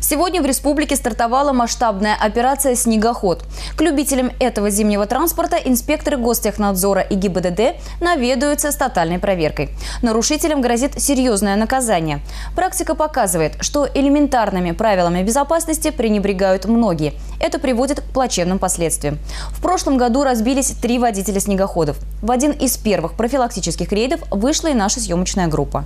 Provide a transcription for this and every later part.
Сегодня в республике стартовала масштабная операция «Снегоход». К любителям этого зимнего транспорта инспекторы Гостехнадзора и ГИБДД наведаются с тотальной проверкой. Нарушителям грозит серьезное наказание. Практика показывает, что элементарными правилами безопасности пренебрегают многие. Это приводит к плачевным последствиям. В прошлом году разбились три водителя снегоходов. В один из первых профилактических рейдов вышла и наша съемочная группа.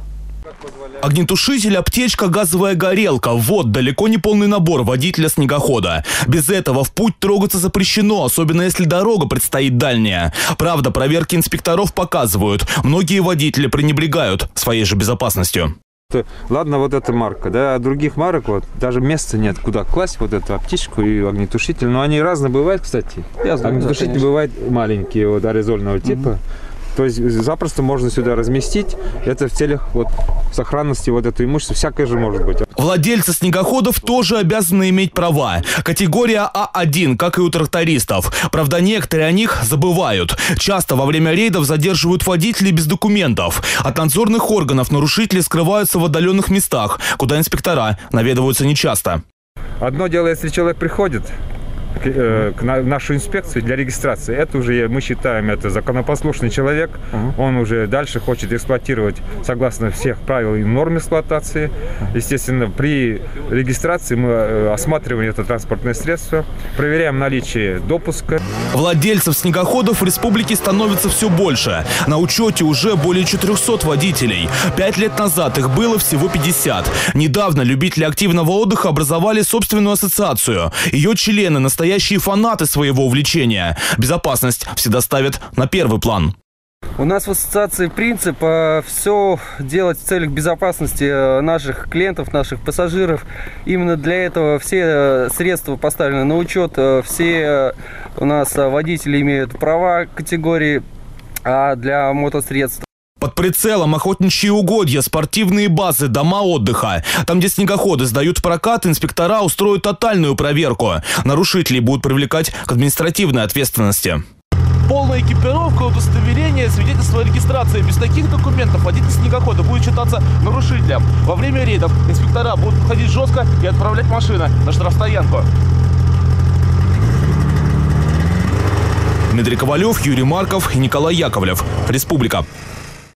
Огнетушитель, аптечка, газовая горелка. Вот далеко не полный набор водителя снегохода. Без этого в путь трогаться запрещено, особенно если дорога предстоит дальняя. Правда, проверки инспекторов показывают, многие водители пренебрегают своей же безопасностью. Ладно, вот эта марка, да, а других марок вот даже места нет, куда класть вот эту аптечку и огнетушитель. Но они разные бывают, кстати. Я знаю, огнетушители да, бывают маленькие, вот аэрозольного типа. Угу. То есть запросто можно сюда разместить. Это в целях вот сохранности вот этого имущества. Всякое же может быть. Владельцы снегоходов тоже обязаны иметь права. Категория А1, как и у трактористов. Правда, некоторые о них забывают. Часто во время рейдов задерживают водителей без документов. От надзорных органов нарушители скрываются в отдаленных местах, куда инспектора наведываются нечасто. Одно дело, если человек приходит, Э, к нашу инспекцию для регистрации. Это уже мы считаем это законопослушный человек. Uh-huh. Он уже дальше хочет эксплуатировать согласно всех правил и норм эксплуатации. Естественно, при регистрации мы э, осматриваем это транспортное средство, проверяем наличие допуска. Владельцев снегоходов в республике становится все больше. На учете уже более 400 водителей. Пять лет назад их было всего 50. Недавно любители активного отдыха образовали собственную ассоциацию. Ее члены настоящие настоящие фанаты своего увлечения. Безопасность всегда ставят на первый план. У нас в ассоциации принцип э, все делать в целях безопасности э, наших клиентов, наших пассажиров. Именно для этого все э, средства поставлены на учет. Все у нас водители имеют права категории А для мотосредств под прицелом охотничьи угодья, спортивные базы, дома отдыха. Там, где снегоходы сдают прокат, инспектора устроят тотальную проверку. Нарушителей будут привлекать к административной ответственности полная экипировка, удостоверение, свидетельство о регистрации. Без таких документов водитель снегохода будет считаться нарушителем. Во время рейдов инспектора будут подходить жестко и отправлять машины на штрафстоянку. Дмитрий Ковалев, Юрий Марков и Николай Яковлев. Республика.